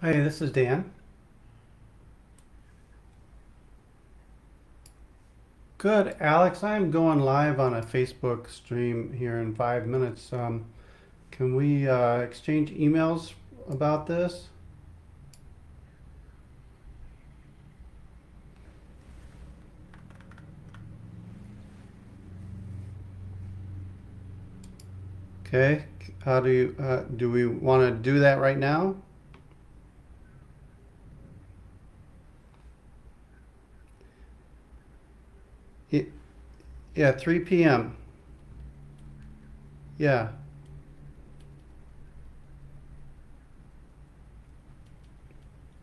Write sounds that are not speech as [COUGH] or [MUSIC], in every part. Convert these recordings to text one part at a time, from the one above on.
Hey, this is Dan. Good, Alex. I'm going live on a Facebook stream here in five minutes. Um, can we uh, exchange emails about this? Okay. How do you, uh, do we want to do that right now? Yeah, 3 p.m. Yeah.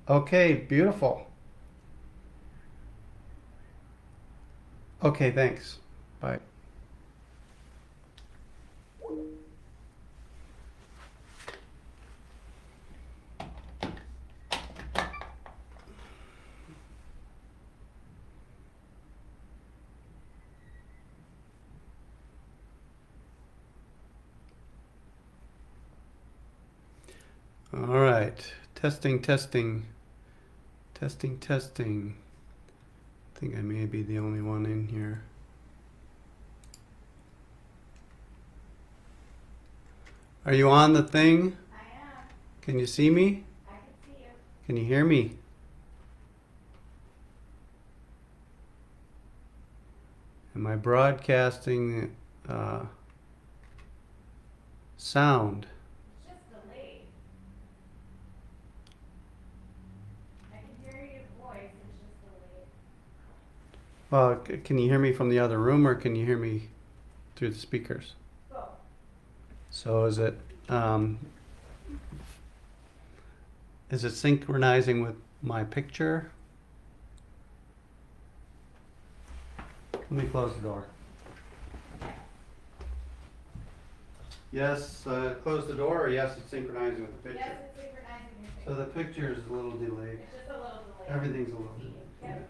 Okay, beautiful. Okay, thanks. Bye. All right. Testing, testing, testing, testing. I think I may be the only one in here. Are you on the thing? I am. Can you see me? I can see you. Can you hear me? Am I broadcasting uh, sound? It's just delayed. I can hear your voice. It's just delayed. Well, c- can you hear me from the other room or can you hear me through the speakers? Both. So is it um, is it synchronizing with my picture? Let me close the door. Yes, uh, close the door, or yes, it's synchronizing with the Yes, picture. it's synchronizing your face. So the picture is a little delayed. It's just a little delayed. Everything's a little delayed. Yep.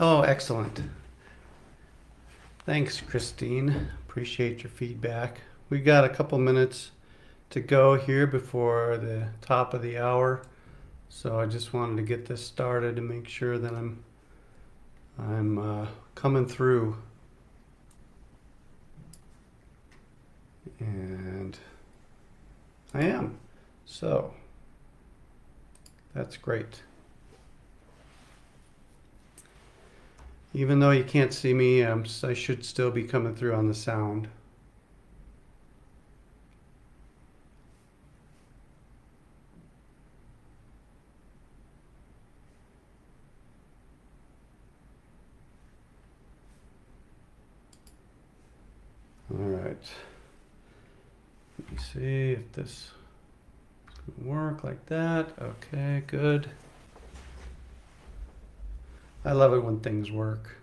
Oh, excellent. Thanks, Christine. Appreciate your feedback. We've got a couple minutes to go here before the top of the hour. So I just wanted to get this started to make sure that I'm I'm uh, coming through. And I am. So that's great. Even though you can't see me, um, s- I should still be coming through on the sound. All right. Let me see if this to work like that. Okay, good. I love it when things work.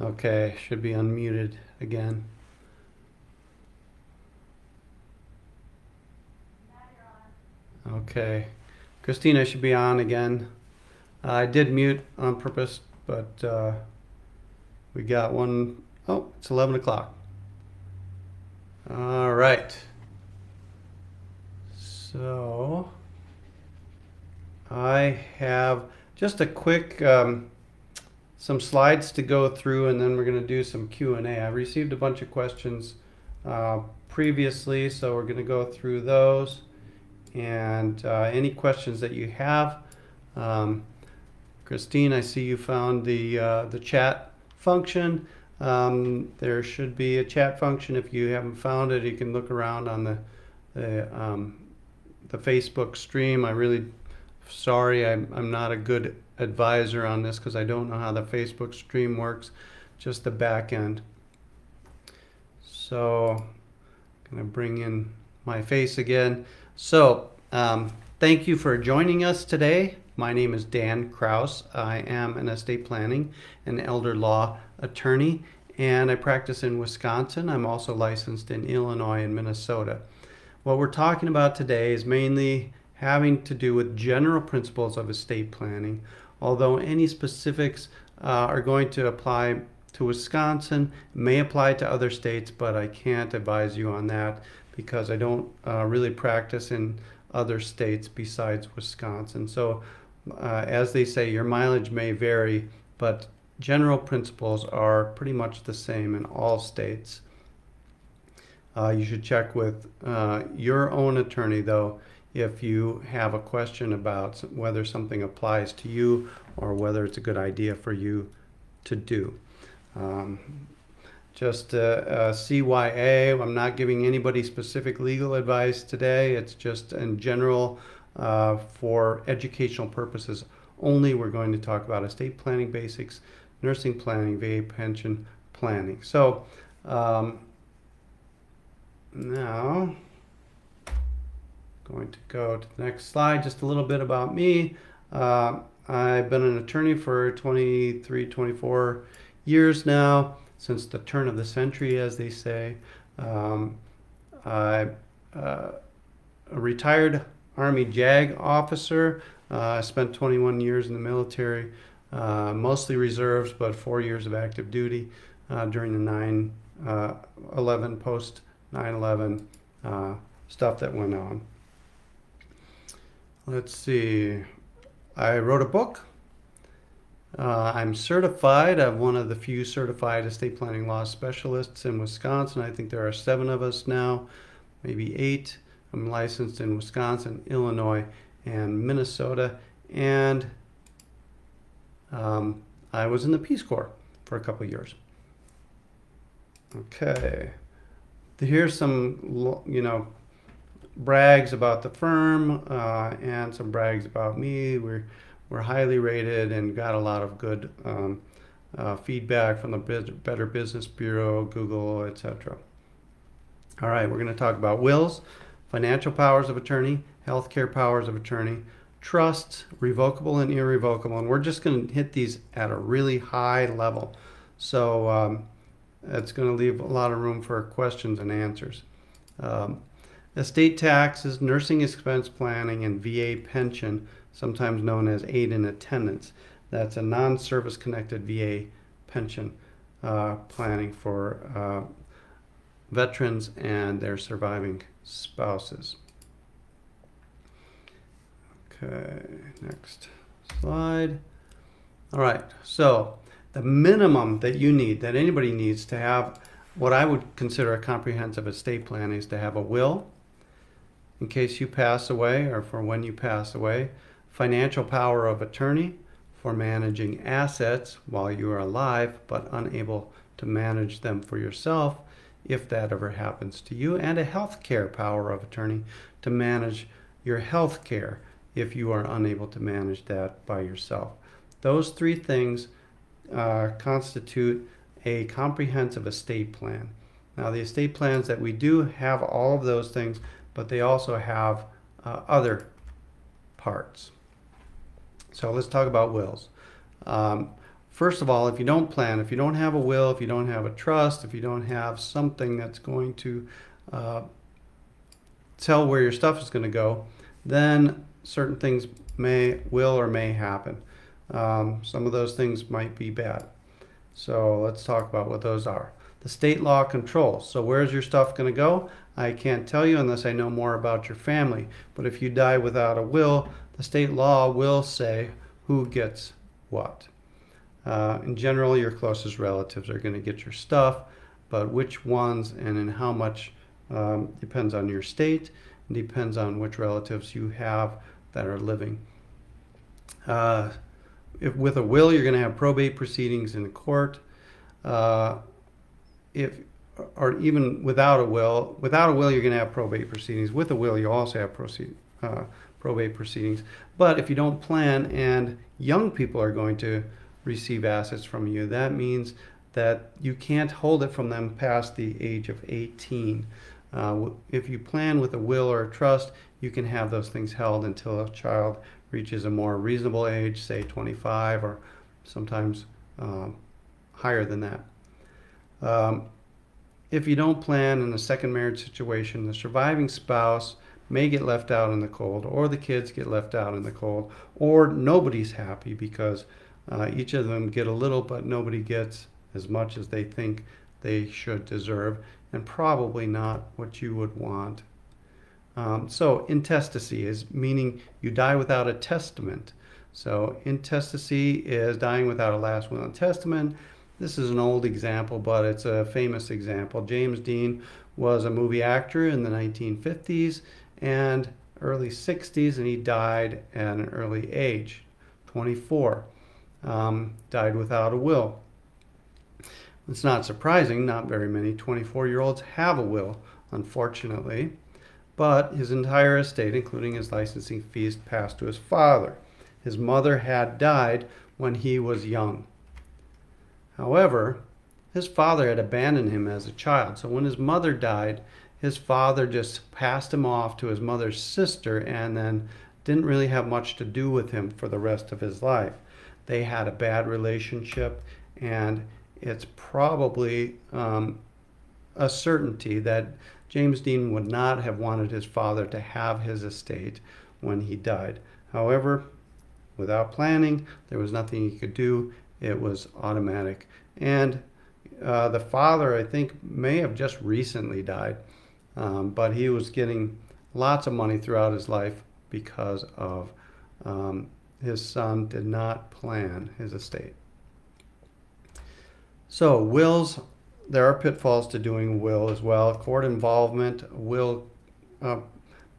Okay, should be unmuted again. Okay, Christina should be on again. Uh, I did mute on purpose, but uh, we got one. Oh, it's 11 o'clock. All right. So I have just a quick um, some slides to go through, and then we're going to do some Q and A. I received a bunch of questions uh, previously, so we're going to go through those and uh, any questions that you have. Um, Christine, I see you found the uh, the chat function. Um, there should be a chat function. If you haven't found it, you can look around on the the, um, the Facebook stream. I really sorry I'm, I'm not a good advisor on this because I don't know how the Facebook stream works, just the back end. So I'm gonna bring in my face again. So um, thank you for joining us today. My name is Dan Krause. I am an estate planning and elder law attorney, and I practice in Wisconsin. I'm also licensed in Illinois and Minnesota. What we're talking about today is mainly having to do with general principles of estate planning, although any specifics uh, are going to apply to Wisconsin, may apply to other states, but I can't advise you on that because I don't uh, really practice in other states besides Wisconsin. So, uh, as they say, your mileage may vary, but general principles are pretty much the same in all states. Uh, you should check with uh, your own attorney, though, if you have a question about whether something applies to you or whether it's a good idea for you to do. Um, just uh, uh, CYA, I'm not giving anybody specific legal advice today. It's just in general uh, for educational purposes only. We're going to talk about estate planning basics, nursing planning, VA pension planning. So um, now, going to go to the next slide, just a little bit about me. Uh, I've been an attorney for 23, 24 years now since the turn of the century, as they say. Um, I, uh, a retired Army JAG officer. Uh, I spent 21 years in the military, uh, mostly reserves, but four years of active duty uh, during the 9 uh, 11 post 9 11 uh, stuff that went on. Let's see. I wrote a book uh, I'm certified. I'm one of the few certified estate planning law specialists in Wisconsin. I think there are seven of us now, maybe eight. I'm licensed in Wisconsin, Illinois, and Minnesota. And um, I was in the Peace Corps for a couple years. Okay. Here's some, you know, brags about the firm uh, and some brags about me. We're were highly rated and got a lot of good um, uh, feedback from the Better Business Bureau, Google, etc. All right, we're going to talk about wills, financial powers of attorney, healthcare powers of attorney, trusts, revocable and irrevocable, and we're just going to hit these at a really high level. So um, it's going to leave a lot of room for questions and answers. Um, estate taxes, nursing expense planning, and VA pension sometimes known as aid and attendance. That's a non service connected VA pension uh, planning for uh, veterans and their surviving spouses. Okay, next slide. All right, so the minimum that you need, that anybody needs to have what I would consider a comprehensive estate plan is to have a will in case you pass away or for when you pass away, financial power of attorney for managing assets while you are alive but unable to manage them for yourself if that ever happens to you, and a health care power of attorney to manage your health care if you are unable to manage that by yourself. Those three things uh, constitute a comprehensive estate plan. Now, the estate plans that we do have all of those things, but they also have uh, other parts. So let's talk about wills. Um, first of all, if you don't plan, if you don't have a will, if you don't have a trust, if you don't have something that's going to uh, tell where your stuff is going to go, then certain things may, will or may happen. Um, some of those things might be bad. So let's talk about what those are. The state law controls. So where's your stuff going to go? I can't tell you unless I know more about your family. But if you die without a will, the state law will say who gets what. Uh, in general, your closest relatives are going to get your stuff, but which ones and in how much um, depends on your state and depends on which relatives you have that are living. Uh, if with a will, you're going to have probate proceedings in court. Uh, if or even without a will, without a will, you're going to have probate proceedings. With a will, you also have proceed, uh, probate proceedings. But if you don't plan and young people are going to receive assets from you, that means that you can't hold it from them past the age of 18. Uh, if you plan with a will or a trust, you can have those things held until a child reaches a more reasonable age, say 25 or sometimes um, higher than that. Um, if you don't plan in a second marriage situation, the surviving spouse may get left out in the cold, or the kids get left out in the cold, or nobody's happy because uh, each of them get a little, but nobody gets as much as they think they should deserve, and probably not what you would want. Um, so, intestacy is meaning you die without a testament. So, intestacy is dying without a last will and testament. This is an old example, but it's a famous example. James Dean was a movie actor in the 1950s and early 60s, and he died at an early age, 24. Um, died without a will. It's not surprising, not very many 24 year olds have a will, unfortunately, but his entire estate, including his licensing fees, passed to his father. His mother had died when he was young. However, his father had abandoned him as a child, so when his mother died, his father just passed him off to his mother's sister and then didn't really have much to do with him for the rest of his life. They had a bad relationship, and it's probably um, a certainty that James Dean would not have wanted his father to have his estate when he died. However, without planning, there was nothing he could do. It was automatic. And uh, the father, I think, may have just recently died. Um, but he was getting lots of money throughout his life because of um, his son did not plan his estate. So wills, there are pitfalls to doing will as well. Court involvement will uh,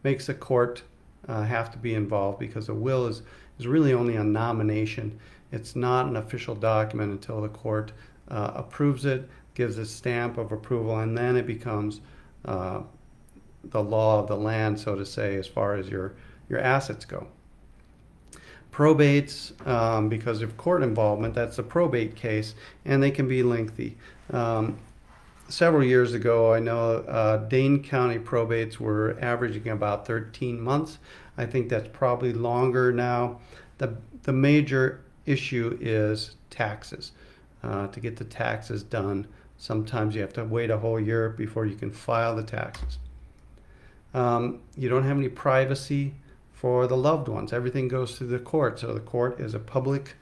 makes a court uh, have to be involved because a will is is really only a nomination. It's not an official document until the court uh, approves it, gives a stamp of approval, and then it becomes uh, the law of the land, so to say, as far as your, your assets go. Probates, um, because of court involvement, that's a probate case, and they can be lengthy. Um, several years ago, I know uh, Dane County probates were averaging about 13 months. I think that's probably longer now. The, the major issue is taxes. Uh, to get the taxes done, sometimes you have to wait a whole year before you can file the taxes. Um, you don't have any privacy for the loved ones. Everything goes through the court. So the court is a public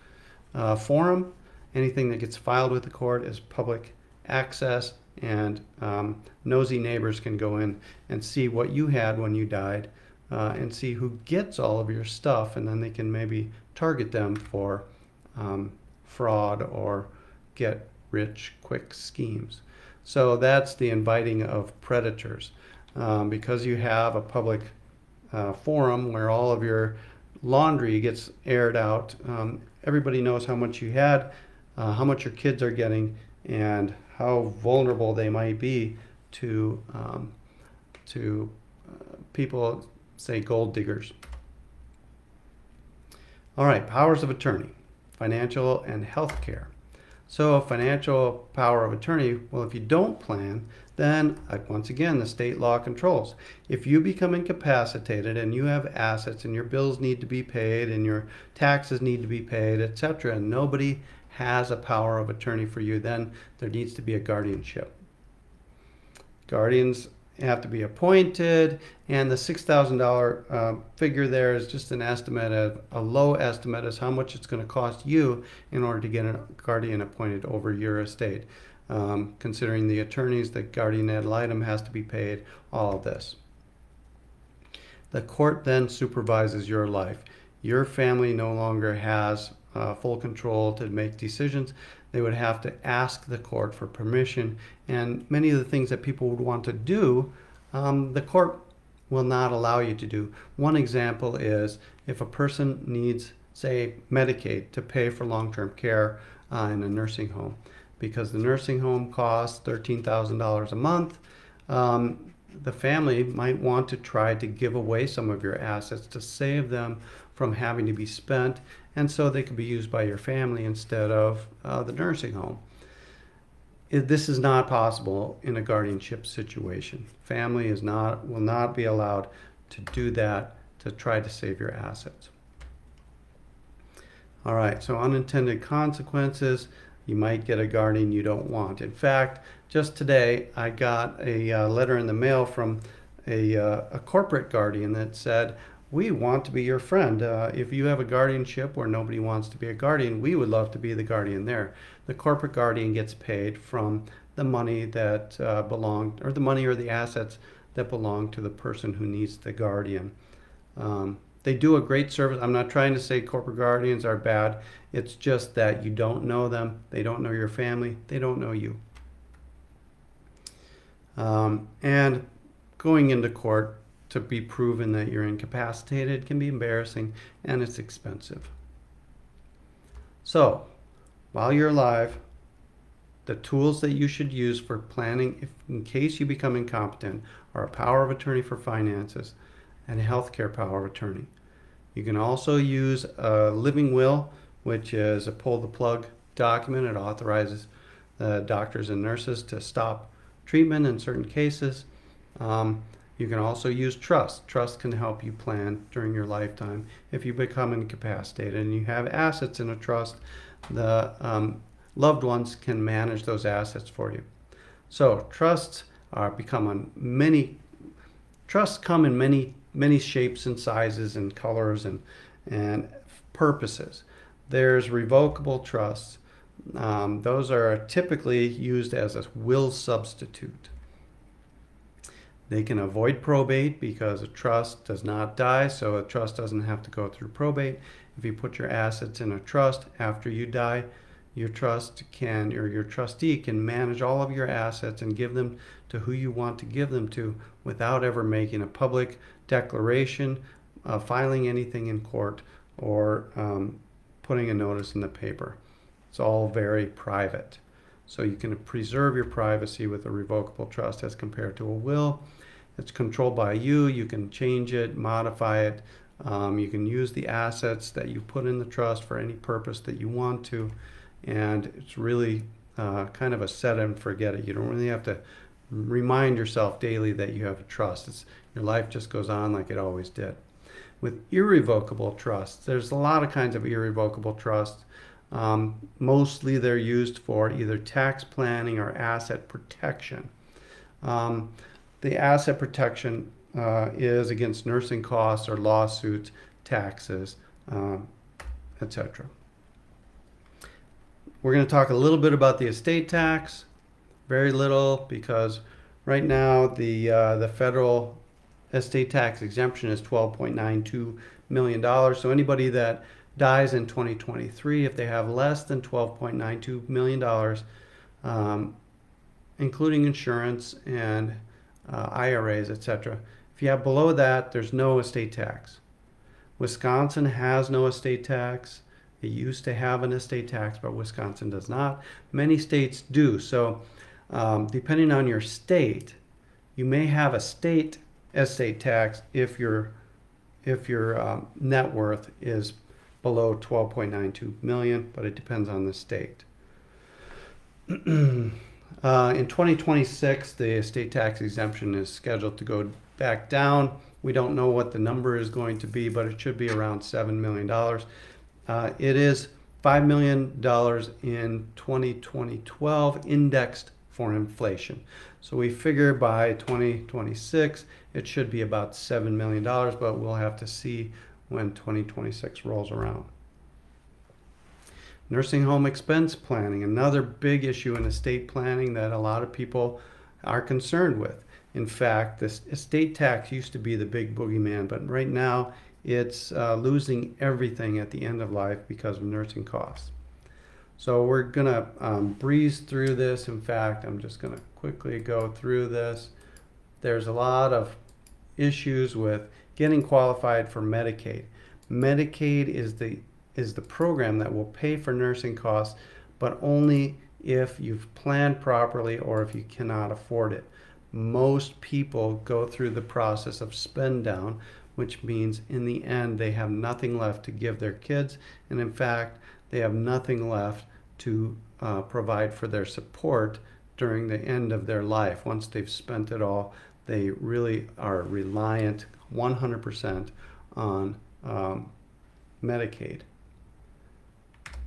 uh, forum. Anything that gets filed with the court is public access, and um, nosy neighbors can go in and see what you had when you died uh, and see who gets all of your stuff, and then they can maybe target them for um, fraud or get rich quick schemes. So that's the inviting of predators um, because you have a public uh, forum where all of your laundry gets aired out. Um, everybody knows how much you had, uh, how much your kids are getting, and how vulnerable they might be to um, to uh, people, say gold diggers. All right, powers of attorney, financial and health care. So financial power of attorney, well, if you don't plan, then once again, the state law controls. If you become incapacitated and you have assets and your bills need to be paid and your taxes need to be paid, etc., and nobody has a power of attorney for you, then there needs to be a guardianship. Guardians have to be appointed, and the $6,000 uh, figure there is just an estimate, of, a low estimate as how much it's going to cost you in order to get a guardian appointed over your estate. Um, considering the attorneys, the guardian ad litem has to be paid, all of this. The court then supervises your life. Your family no longer has uh, full control to make decisions. They would have to ask the court for permission, and many of the things that people would want to do, um, the court will not allow you to do. One example is if a person needs, say, Medicaid to pay for long term care uh, in a nursing home, because the nursing home costs $13,000 a month. Um, the family might want to try to give away some of your assets to save them from having to be spent, and so they could be used by your family instead of uh, the nursing home. This is not possible in a guardianship situation. Family is not will not be allowed to do that to try to save your assets. All right, so unintended consequences. You might get a guardian you don't want. In fact, just today I got a uh, letter in the mail from a, uh, a corporate guardian that said, we want to be your friend. Uh, if you have a guardianship where nobody wants to be a guardian, we would love to be the guardian there. The corporate guardian gets paid from the money that uh, belong, or the money or the assets that belong to the person who needs the guardian. Um, they do a great service. I'm not trying to say corporate guardians are bad. It's just that you don't know them. They don't know your family. They don't know you. Um, and going into court to be proven that you're incapacitated can be embarrassing and it's expensive. So, while you're alive, the tools that you should use for planning if, in case you become incompetent are a power of attorney for finances and a healthcare power of attorney. You can also use a living will, which is a pull the plug document. It authorizes the doctors and nurses to stop treatment in certain cases. Um, you can also use trust. Trust can help you plan during your lifetime. If you become incapacitated and you have assets in a trust, the um, loved ones can manage those assets for you. So trusts are become on many trusts come in many many shapes and sizes and colors and and purposes. There's revocable trusts. Um, those are typically used as a will substitute. They can avoid probate because a trust does not die, so a trust doesn't have to go through probate. If you put your assets in a trust after you die, your trust can, or your trustee can manage all of your assets and give them to who you want to give them to without ever making a public declaration, uh, filing anything in court, or um, putting a notice in the paper. It's all very private. So you can preserve your privacy with a revocable trust as compared to a will. It's controlled by you. You can change it, modify it. Um, you can use the assets that you put in the trust for any purpose that you want to. And it's really uh, kind of a set and forget it. You don't really have to remind yourself daily that you have a trust. It's, your life just goes on like it always did. With irrevocable trusts, there's a lot of kinds of irrevocable trusts. Um, mostly they're used for either tax planning or asset protection. Um, the asset protection uh, is against nursing costs or lawsuits, taxes, um, etc. We're going to talk a little bit about the estate tax, very little because right now the uh, the federal estate tax exemption is 12.92 million dollars. So anybody that dies in 2023, if they have less than 12.92 million dollars, um, including insurance and uh, IRAs, etc. If you have below that, there's no estate tax. Wisconsin has no estate tax. It used to have an estate tax, but Wisconsin does not. Many states do. So, um, depending on your state, you may have a state estate tax if your if your um, net worth is below 12.92 million, but it depends on the state. [CLEARS THROAT] Uh, in 2026, the estate tax exemption is scheduled to go back down. We don't know what the number is going to be, but it should be around $7 million. Uh, it is $5 million in 2012 indexed for inflation. So we figure by 2026 it should be about $7 million, but we'll have to see when 2026 rolls around. Nursing home expense planning, another big issue in estate planning that a lot of people are concerned with. In fact, this estate tax used to be the big boogeyman, but right now it's uh, losing everything at the end of life because of nursing costs. So we're gonna um, breeze through this. In fact, I'm just gonna quickly go through this. There's a lot of issues with getting qualified for Medicaid. Medicaid is the is the program that will pay for nursing costs, but only if you've planned properly or if you cannot afford it. Most people go through the process of spend down, which means in the end they have nothing left to give their kids, and in fact, they have nothing left to uh, provide for their support during the end of their life. Once they've spent it all, they really are reliant 100% on um, Medicaid.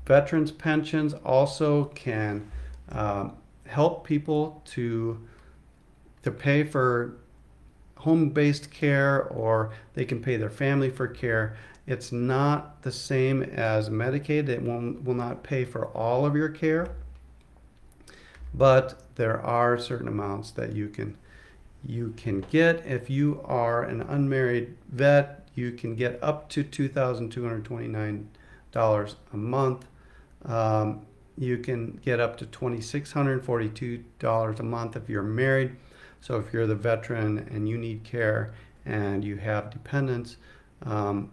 Veterans pensions also can um, help people to to pay for home-based care or they can pay their family for care. It's not the same as Medicaid. It will, will not pay for all of your care, but there are certain amounts that you can you can get. If you are an unmarried vet you can get up to $2229 a month. Um, you can get up to $2642 a month if you're married. So if you're the veteran and you need care and you have dependents um,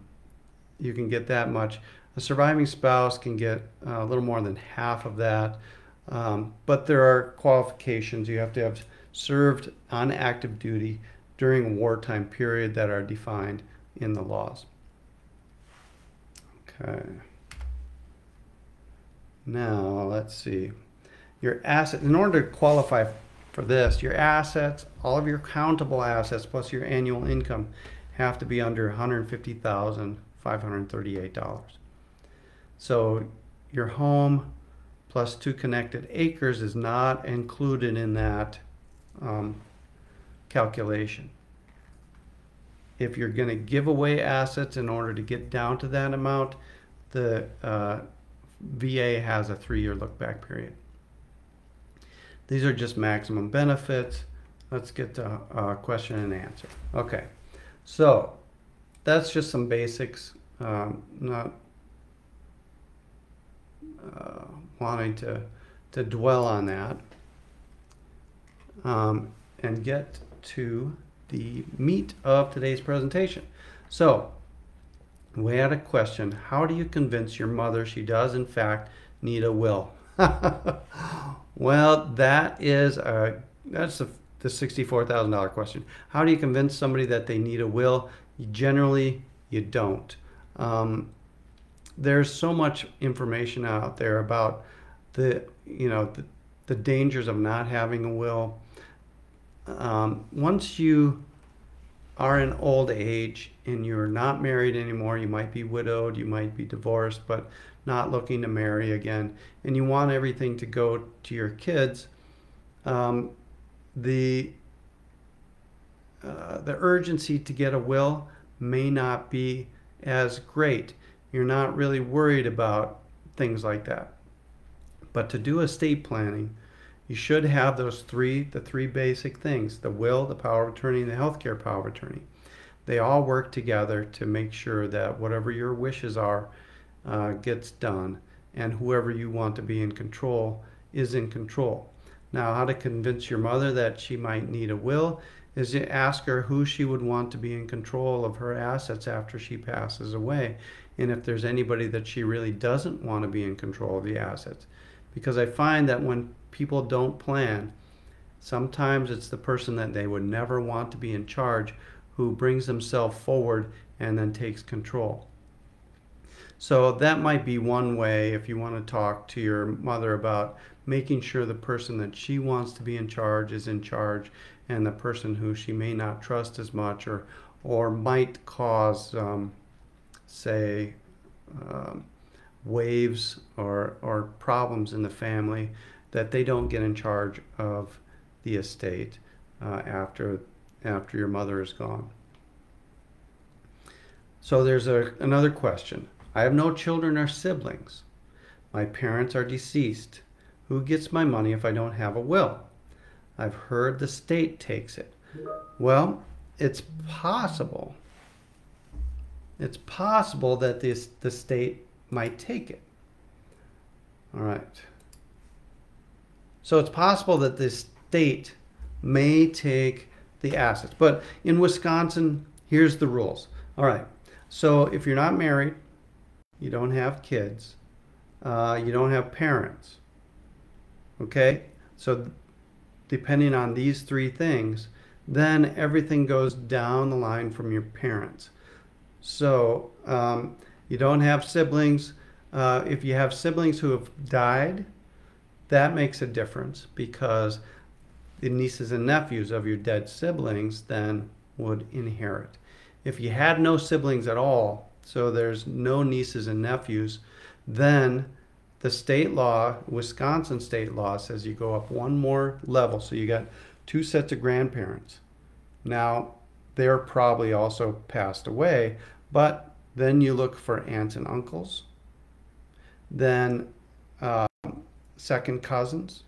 you can get that much. A surviving spouse can get a little more than half of that. Um, but there are qualifications. You have to have served on active duty during wartime period that are defined in the laws. Okay. Now, let's see. Your asset, in order to qualify for this, your assets, all of your countable assets plus your annual income have to be under $150,538. So your home plus two connected acres is not included in that um, calculation. If you're going to give away assets in order to get down to that amount, the uh, VA has a three-year look-back period. These are just maximum benefits. Let's get to uh, question and answer. Okay, so that's just some basics. Um, not uh, wanting to to dwell on that um, and get to the meat of today's presentation. So, we had a question. How do you convince your mother she does, in fact, need a will? [LAUGHS] well, that is a, that's the, the $64,000 question. How do you convince somebody that they need a will? Generally, you don't. Um, there's so much information out there about the, you know, the, the dangers of not having a will um, once you are in old age and you're not married anymore, you might be widowed, you might be divorced, but not looking to marry again, and you want everything to go to your kids, um, the uh, the urgency to get a will may not be as great. You're not really worried about things like that. But to do estate planning, you should have those three, the three basic things, the will, the power of attorney, and the healthcare power of attorney. They all work together to make sure that whatever your wishes are uh, gets done and whoever you want to be in control is in control. Now, how to convince your mother that she might need a will is to ask her who she would want to be in control of her assets after she passes away. And if there's anybody that she really doesn't want to be in control of the assets. Because I find that when people don't plan, sometimes it's the person that they would never want to be in charge who brings themselves forward and then takes control. So that might be one way if you want to talk to your mother about making sure the person that she wants to be in charge is in charge and the person who she may not trust as much or or might cause um, say um, waves or, or problems in the family that they don't get in charge of the estate uh, after, after your mother is gone. So there's a, another question. I have no children or siblings. My parents are deceased. Who gets my money if I don't have a will? I've heard the state takes it. Well, it's possible. It's possible that this, the state might take it. All right. So it's possible that the state may take the assets. But in Wisconsin, here's the rules. All right. So if you're not married, you don't have kids, uh, you don't have parents. Okay? So depending on these three things, then everything goes down the line from your parents. So um, you don't have siblings. Uh, if you have siblings who have died, that makes a difference because the nieces and nephews of your dead siblings then would inherit. If you had no siblings at all, so there's no nieces and nephews, then the state law, Wisconsin state law, says you go up one more level. So you got two sets of grandparents. Now, they're probably also passed away, but then you look for aunts and uncles, then uh, second cousins,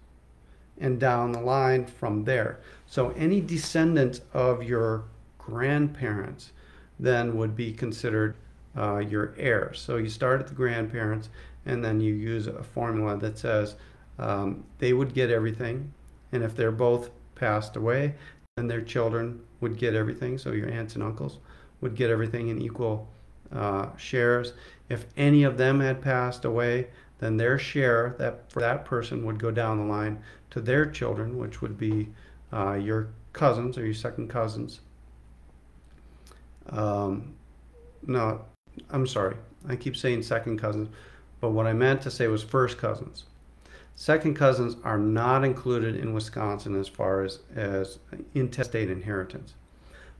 and down the line from there. So any descendant of your grandparents then would be considered uh, your heirs. So you start at the grandparents and then you use a formula that says um, they would get everything. And if they're both passed away, then their children would get everything. So your aunts and uncles would get everything in equal uh, shares. If any of them had passed away, then their share that for that person would go down the line to their children, which would be uh, your cousins or your second cousins. Um, no, I'm sorry. I keep saying second cousins, but what I meant to say was first cousins. Second cousins are not included in Wisconsin as far as, as intestate inheritance.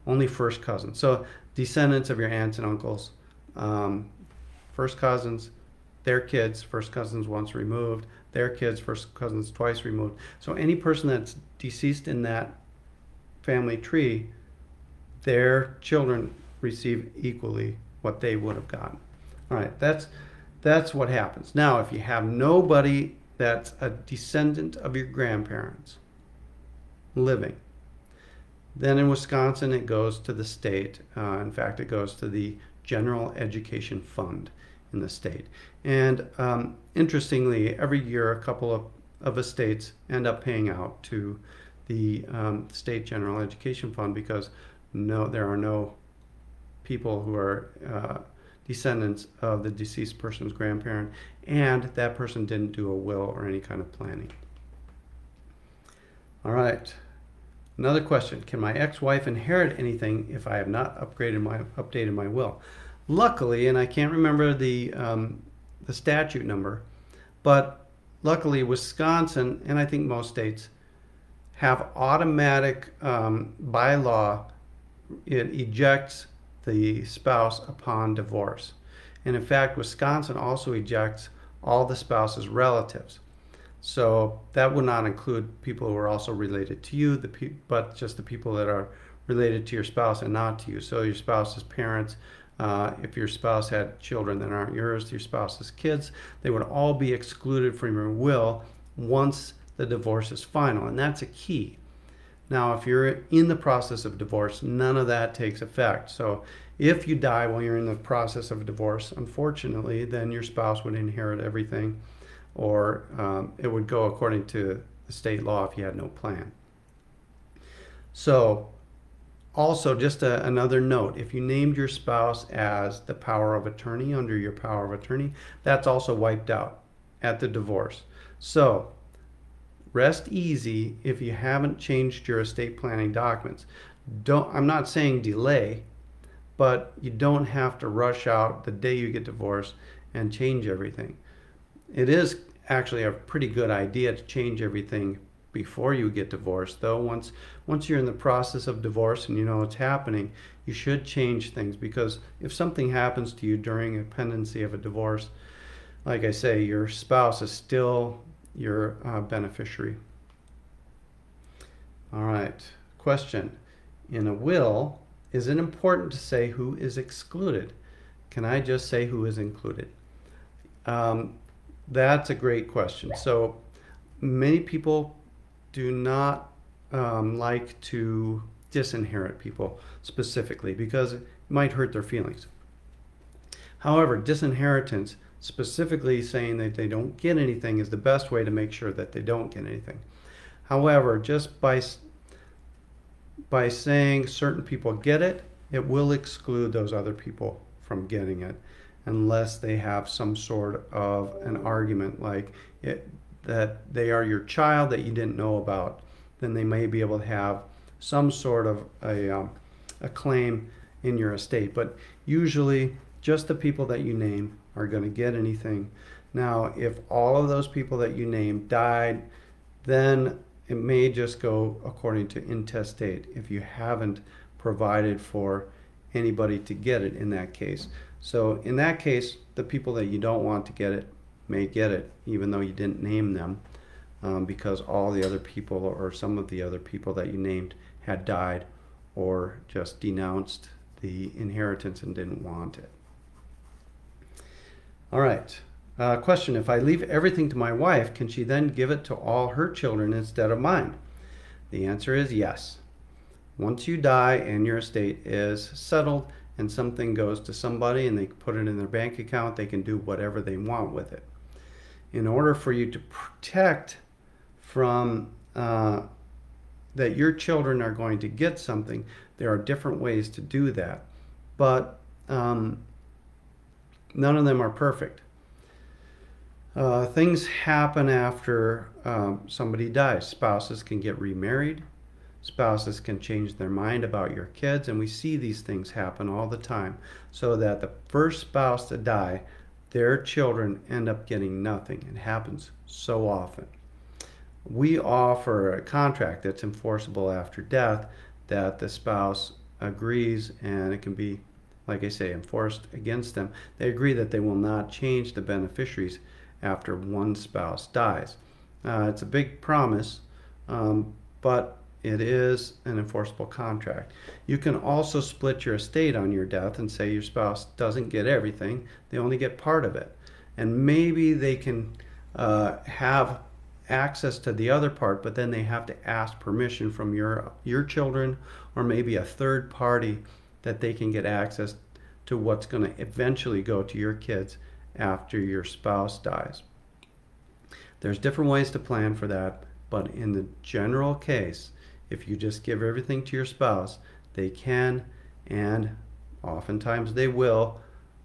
Only first cousins. So descendants of your aunts and uncles, um, first cousins, their kids, first cousins once removed, their kids, first cousins twice removed. So any person that's deceased in that family tree, their children receive equally what they would have gotten. All right, that's that's what happens. Now, if you have nobody that's a descendant of your grandparents living, then in Wisconsin it goes to the state. Uh, in fact, it goes to the General Education Fund in the state. And um, interestingly, every year a couple of, of estates end up paying out to the um, state general education fund because no, there are no people who are uh, descendants of the deceased person's grandparent, and that person didn't do a will or any kind of planning. All right. Another question: Can my ex-wife inherit anything if I have not upgraded my updated my will? Luckily, and I can't remember the um, the statute number, but luckily Wisconsin and I think most states have automatic um, by law it ejects the spouse upon divorce. And in fact, Wisconsin also ejects all the spouse's relatives. So that would not include people who are also related to you, but just the people that are related to your spouse and not to you. So your spouse's parents, uh, if your spouse had children that aren't yours, your spouse's kids, they would all be excluded from your will once the divorce is final. And that's a key. Now, if you're in the process of divorce, none of that takes effect. So, if you die while you're in the process of divorce, unfortunately, then your spouse would inherit everything, or um, it would go according to the state law if you had no plan. So, also, just a, another note if you named your spouse as the power of attorney under your power of attorney, that's also wiped out at the divorce. So, Rest easy if you haven't changed your estate planning documents. Don't, I'm not saying delay, but you don't have to rush out the day you get divorced and change everything. It is actually a pretty good idea to change everything before you get divorced though once once you're in the process of divorce and you know it's happening you should change things because if something happens to you during a pendency of a divorce like I say, your spouse is still your uh, beneficiary. All right. Question. In a will, is it important to say who is excluded? Can I just say who is included? Um, that's a great question. So many people do not um, like to disinherit people specifically because it might hurt their feelings. However, disinheritance, specifically saying that they don't get anything, is the best way to make sure that they don't get anything. However, just by by saying certain people get it, it will exclude those other people from getting it unless they have some sort of an argument like it, that they are your child that you didn't know about. Then they may be able to have some sort of a, um, a claim in your estate. But usually, just the people that you name are going to get anything. Now, if all of those people that you name died, then it may just go according to intestate if you haven't provided for anybody to get it in that case. So in that case, the people that you don't want to get it may get it, even though you didn't name them, um, because all the other people or some of the other people that you named had died or just denounced the inheritance and didn't want it. All right. Uh, question If I leave everything to my wife, can she then give it to all her children instead of mine? The answer is yes. Once you die and your estate is settled and something goes to somebody and they put it in their bank account, they can do whatever they want with it. In order for you to protect from uh, that your children are going to get something, there are different ways to do that. But um, none of them are perfect. Uh, things happen after um, somebody dies. Spouses can get remarried. Spouses can change their mind about your kids, and we see these things happen all the time. So that the first spouse to die, their children end up getting nothing. It happens so often. We offer a contract that's enforceable after death that the spouse agrees, and it can be, like I say, enforced against them. They agree that they will not change the beneficiaries after one spouse dies. Uh, it's a big promise, um, but it is an enforceable contract. You can also split your estate on your death and say your spouse doesn't get everything, they only get part of it. And maybe they can uh, have access to the other part, but then they have to ask permission from your, your children or maybe a third party that they can get access to what's going to eventually go to your kids after your spouse dies. There's different ways to plan for that, but in the general case, if you just give everything to your spouse, they can and oftentimes they will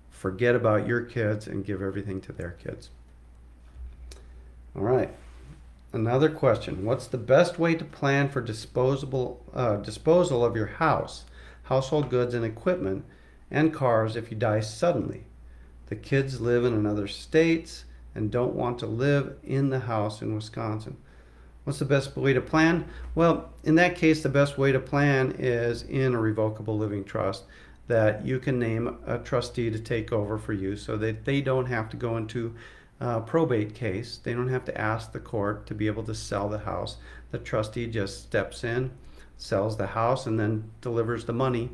forget about your kids and give everything to their kids. All right. Another question. What's the best way to plan for disposable uh, disposal of your house, household goods and equipment, and cars if you die suddenly? The kids live in another states and don't want to live in the house in Wisconsin. What's the best way to plan? Well, in that case, the best way to plan is in a revocable living trust that you can name a trustee to take over for you so that they don't have to go into a probate case. They don't have to ask the court to be able to sell the house. The trustee just steps in, sells the house, and then delivers the money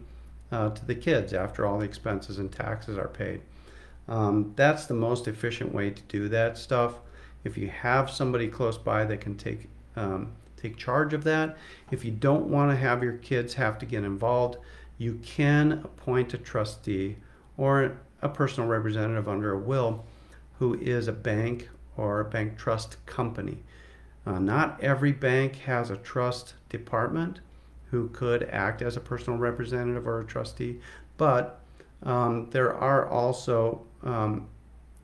uh, to the kids after all the expenses and taxes are paid. Um, that's the most efficient way to do that stuff. If you have somebody close by that can take um, take charge of that, if you don't want to have your kids have to get involved, you can appoint a trustee or a personal representative under a will who is a bank or a bank trust company. Uh, not every bank has a trust department who could act as a personal representative or a trustee, but um, there are also um,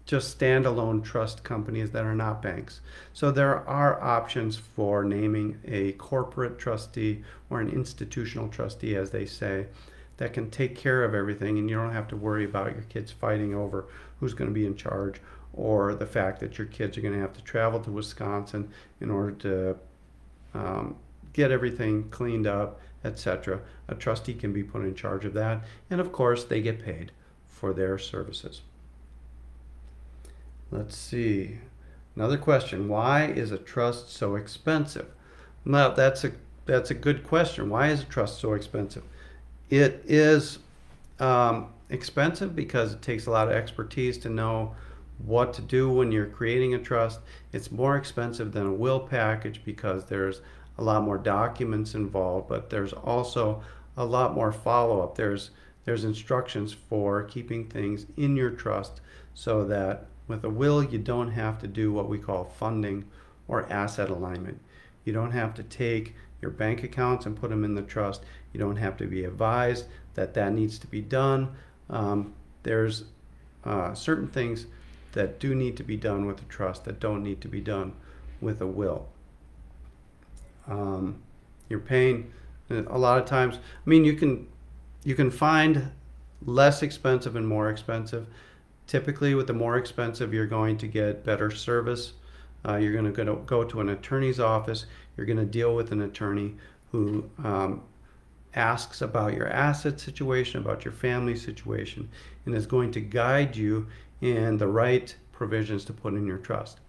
just standalone trust companies that are not banks. So there are options for naming a corporate trustee or an institutional trustee, as they say, that can take care of everything and you don't have to worry about your kids fighting over who's going to be in charge or the fact that your kids are going to have to travel to Wisconsin in order to um, get everything cleaned up, etc. A trustee can be put in charge of that, and of course, they get paid for their services. Let's see. Another question. Why is a trust so expensive? Well, that's a that's a good question. Why is a trust so expensive? It is um, expensive because it takes a lot of expertise to know what to do when you're creating a trust. It's more expensive than a will package because there's a lot more documents involved, but there's also a lot more follow up. There's there's instructions for keeping things in your trust so that with a will you don't have to do what we call funding or asset alignment. You don't have to take your bank accounts and put them in the trust. You don't have to be advised that that needs to be done. Um, there's uh, certain things that do need to be done with a trust that don't need to be done with a will. Um, you're paying a lot of times. I mean, you can you can find less expensive and more expensive. Typically, with the more expensive, you're going to get better service. Uh, you're going to go to an attorney's office. You're going to deal with an attorney who um, asks about your asset situation, about your family situation, and is going to guide you in the right provisions to put in your trust.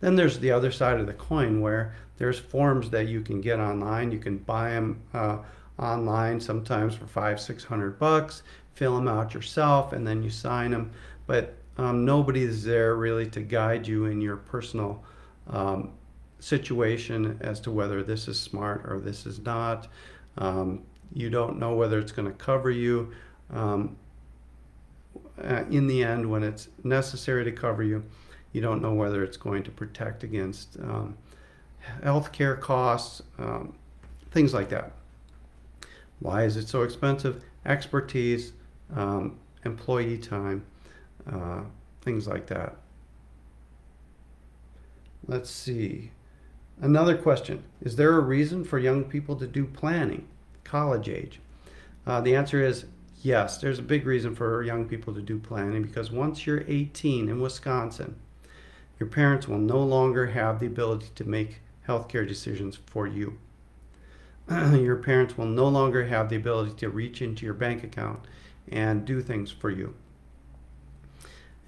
Then there's the other side of the coin where there's forms that you can get online. You can buy them uh, online sometimes for five, six hundred bucks, fill them out yourself, and then you sign them. But um, nobody is there really to guide you in your personal um, situation as to whether this is smart or this is not. Um, you don't know whether it's going to cover you. Um, uh, in the end, when it's necessary to cover you, you don't know whether it's going to protect against um, health care costs, um, things like that. Why is it so expensive? Expertise, um, employee time, uh, things like that. Let's see. Another question Is there a reason for young people to do planning, college age? Uh, the answer is yes, there's a big reason for young people to do planning because once you're 18 in Wisconsin, your parents will no longer have the ability to make healthcare decisions for you. [CLEARS THROAT] your parents will no longer have the ability to reach into your bank account and do things for you.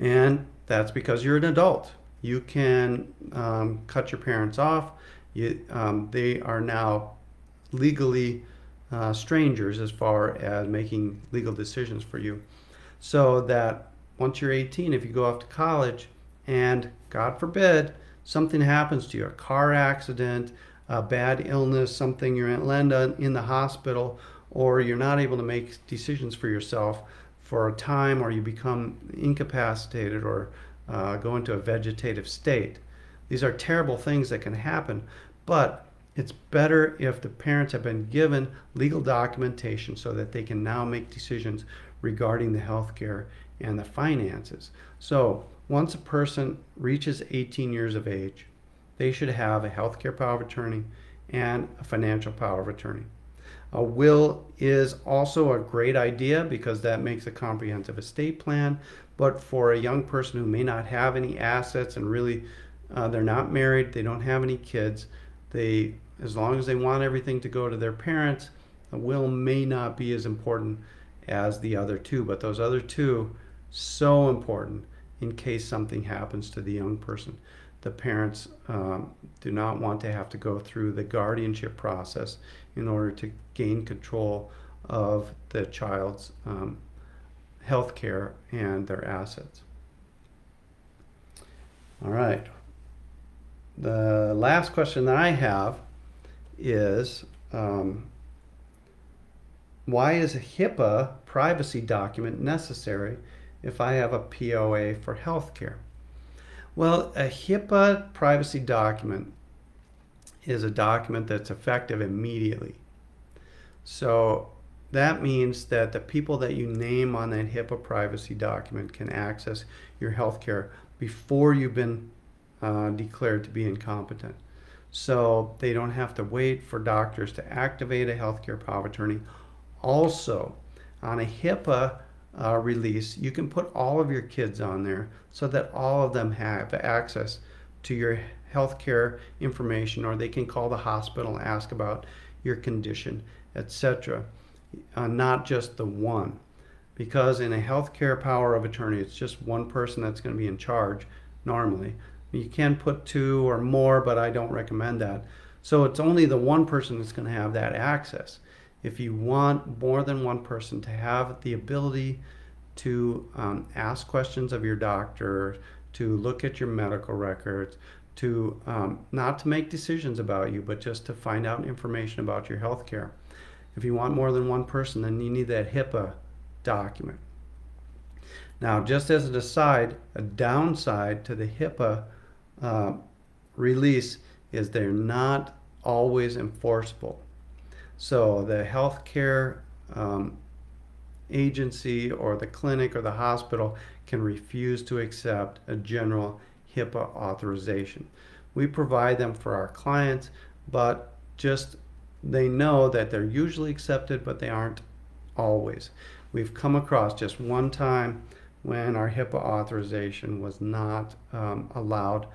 And that's because you're an adult. You can um, cut your parents off. You, um, they are now legally uh, strangers as far as making legal decisions for you. So that once you're 18, if you go off to college and God forbid something happens to you, a car accident, a bad illness, something you're in, in the hospital, or you're not able to make decisions for yourself for a time, or you become incapacitated or uh, go into a vegetative state. These are terrible things that can happen, but it's better if the parents have been given legal documentation so that they can now make decisions regarding the health care and the finances. So once a person reaches 18 years of age, they should have a healthcare power of attorney and a financial power of attorney. A will is also a great idea because that makes a comprehensive estate plan. But for a young person who may not have any assets and really uh, they're not married, they don't have any kids, they as long as they want everything to go to their parents, a will may not be as important as the other two. But those other two, so important in case something happens to the young person. The parents um, do not want to have to go through the guardianship process in order to gain control of the child's um, health care and their assets. All right. The last question that I have is um, why is a HIPAA privacy document necessary if I have a POA for healthcare? Well, a HIPAA privacy document is a document that's effective immediately. So that means that the people that you name on that HIPAA privacy document can access your healthcare before you've been uh, declared to be incompetent. So they don't have to wait for doctors to activate a healthcare power of attorney. Also, on a HIPAA uh, release, you can put all of your kids on there so that all of them have access to your healthcare information, or they can call the hospital and ask about your condition, etc. Uh, not just the one. Because in a healthcare power of attorney, it's just one person that's going to be in charge, normally. You can put two or more, but I don't recommend that. So it's only the one person that's going to have that access. If you want more than one person to have the ability to um, ask questions of your doctor, to look at your medical records, to um, not to make decisions about you, but just to find out information about your health care. If you want more than one person, then you need that HIPAA document. Now, just as an aside, a downside to the HIPAA uh, release is they're not always enforceable. So the healthcare um, agency or the clinic or the hospital can refuse to accept a general HIPAA authorization. We provide them for our clients, but just they know that they're usually accepted, but they aren't always. We've come across just one time when our HIPAA authorization was not um, allowed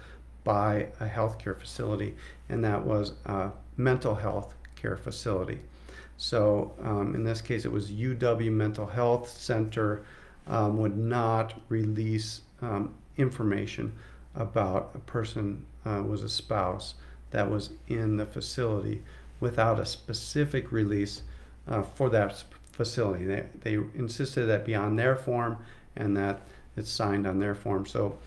by a healthcare facility, and that was a mental health care facility. So um, in this case, it was UW Mental Health Center um, would not release um, information about a person uh, was a spouse that was in the facility without a specific release uh, for that facility. They, they insisted that be on their form and that it's signed on their form. So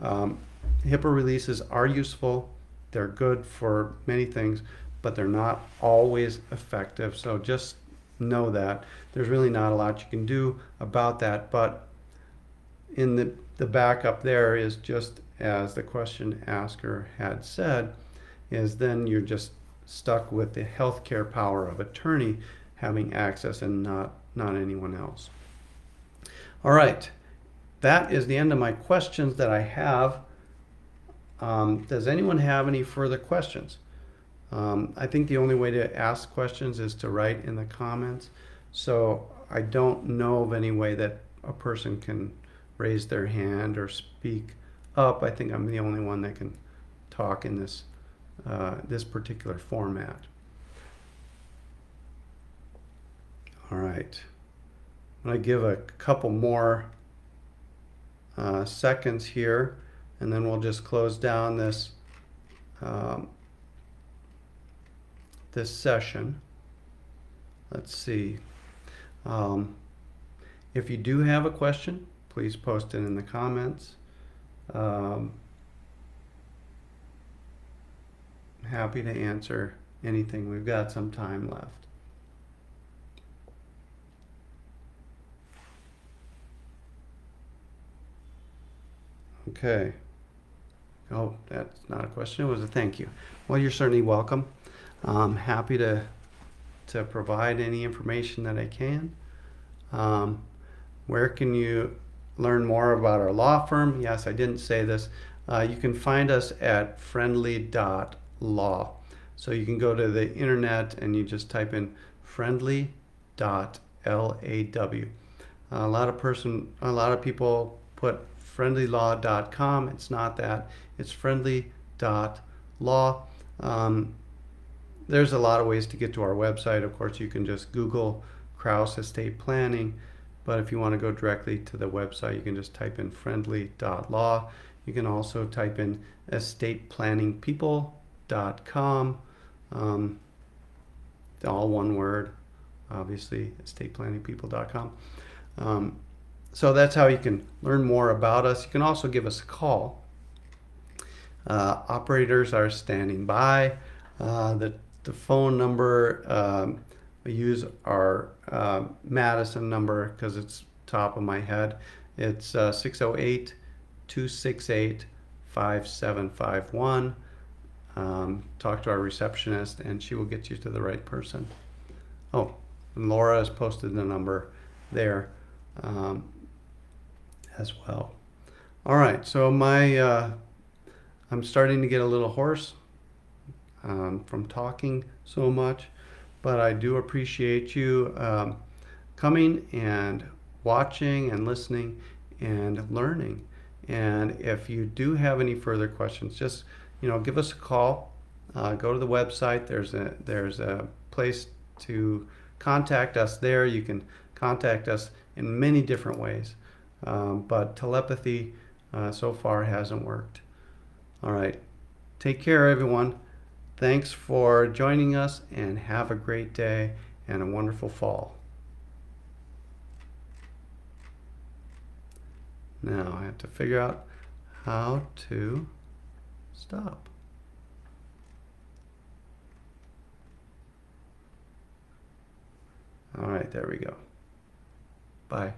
um, HIPAA releases are useful. They're good for many things, but they're not always effective. So just know that there's really not a lot you can do about that. But in the, the backup there is just as the question asker had said, is then you're just stuck with the healthcare power of attorney having access and not, not anyone else. All right, that is the end of my questions that I have. Um, does anyone have any further questions? Um, I think the only way to ask questions is to write in the comments. So I don't know of any way that a person can raise their hand or speak up. I think I'm the only one that can talk in this uh, this particular format. All right. I'm going to give a couple more uh, seconds here, and then we'll just close down this um, this session. Let's see. Um, if you do have a question, please post it in the comments. Um, happy to answer anything. We've got some time left. Okay. Oh, that's not a question. It was a thank you. Well, you're certainly welcome. I'm happy to to provide any information that I can. Um, where can you learn more about our law firm? Yes, I didn't say this. Uh, you can find us at friendly.law. So you can go to the internet and you just type in friendly.law. A lot of person, a lot of people put friendlylaw.com. It's not that. It's friendly.law. Um, there's a lot of ways to get to our website. Of course, you can just Google Krause Estate Planning, but if you want to go directly to the website, you can just type in friendly.law. You can also type in estateplanningpeople.com, um, all one word, obviously, estateplanningpeople.com. Um, so that's how you can learn more about us. You can also give us a call. Uh, operators are standing by. Uh, the the phone number, um, use our uh, Madison number because it's top of my head. It's uh, 608 268 5751. Um, talk to our receptionist and she will get you to the right person. Oh, Laura has posted the number there um, as well. All right, so my uh, I'm starting to get a little hoarse um, from talking so much, but I do appreciate you um, coming and watching and listening and learning. And if you do have any further questions, just you know, give us a call. Uh, go to the website. There's a there's a place to contact us there. You can contact us in many different ways, um, but telepathy uh, so far hasn't worked. All right. Take care, everyone. Thanks for joining us and have a great day and a wonderful fall. Now I have to figure out how to stop. All right, there we go. Bye.